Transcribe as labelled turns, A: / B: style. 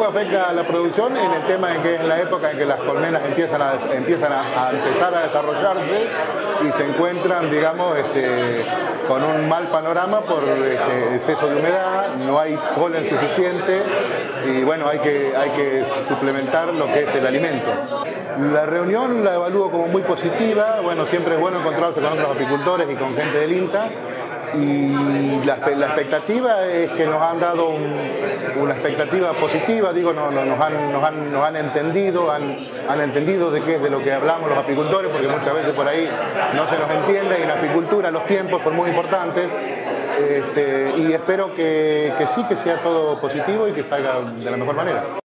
A: poco afecta a la producción en el tema en que es la época en que las colmenas empiezan a, empiezan a, empezar a desarrollarse y se encuentran, digamos, este, con un mal panorama por este, exceso de humedad, no hay polen suficiente y bueno, hay que, hay que suplementar lo que es el alimento. La reunión la evalúo como muy positiva, bueno, siempre es bueno encontrarse con otros apicultores y con gente del INTA y la, expectativa es que nos han dado una expectativa positiva, digo, no, nos, han, nos, han, nos, han, entendido, han, han, entendido de qué es de lo que hablamos los apicultores, porque muchas veces por ahí no se nos entiende y en la apicultura los tiempos son muy importantes. Este, y espero que, que sí, que sea todo positivo y que salga de la mejor manera.